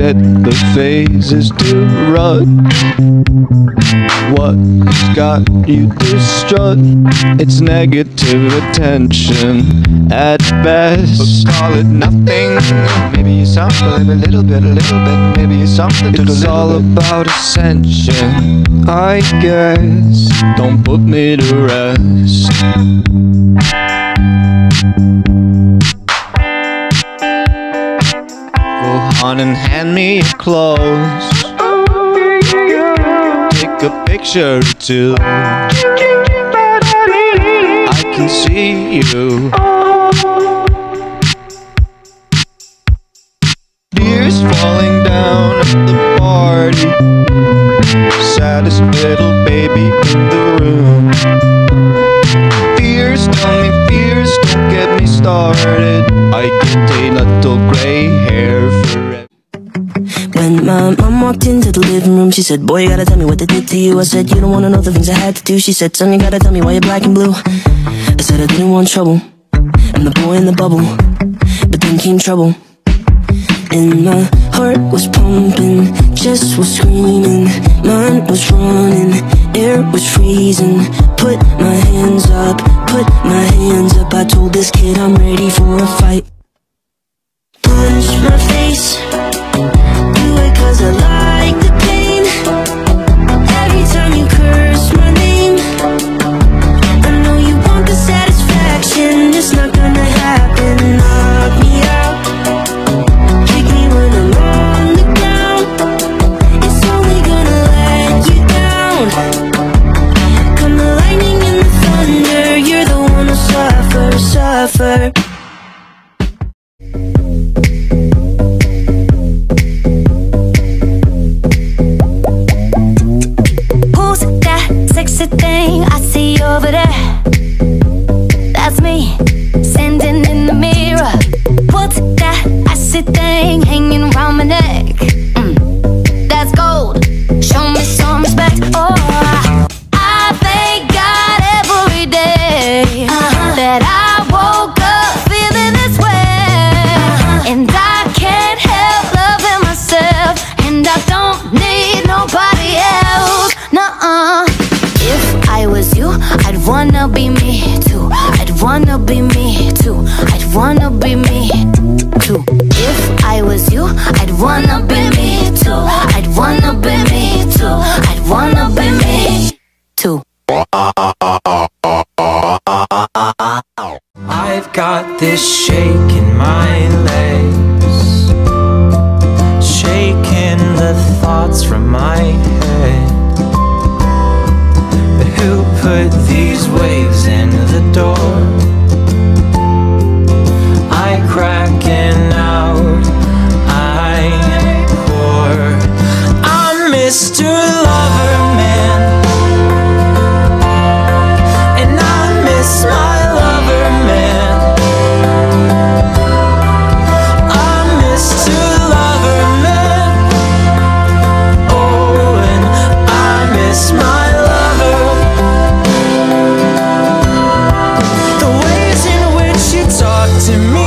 set the phases to run. What's got you distraught? It's negative attention at best. But call it nothing. Maybe something, a little bit, a little bit. Maybe something to It's all bit. about ascension, I guess. Don't put me to rest. Go on and hand me your clothes. Take a picture or two. I can see you. Tears falling down at the party. Saddest little baby in the room. Fears, tell me fears, don't get me started. I get a little gray mom walked into the living room, she said, Boy, you gotta tell me what they did to you. I said, You don't wanna know the things I had to do. She said, Son, you gotta tell me why you're black and blue. I said, I didn't want trouble. I'm the boy in the bubble. But then came trouble. And my heart was pumping, chest was screaming, mind was running, air was freezing. Put my hands up, put my hands up. I told this kid I'm ready for a fight. Suffer. Who's that sexy thing I see over there? Wanna be me too. If I was you, I'd wanna be me too. I'd wanna be me too. I'd wanna be me too. I've got this shake in my legs, shaking the thoughts from my head. But who put these waves in the door? To me